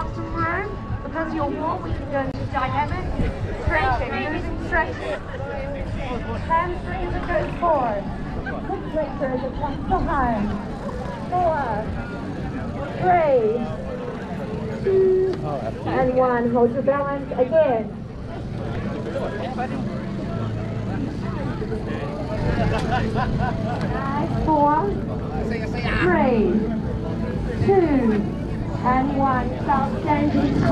Have some room because you're warm. We can go into dynamic stretching, moving stretching. Hamstrings are good forward. Hip flexors across behind. Four, three, two, and one. Hold your balance again. Nice. Four, three, and one. Standing time.